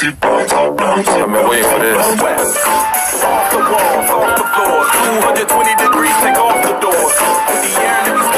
I'ma wait for this. Off the 220 degrees, take off the. In the air,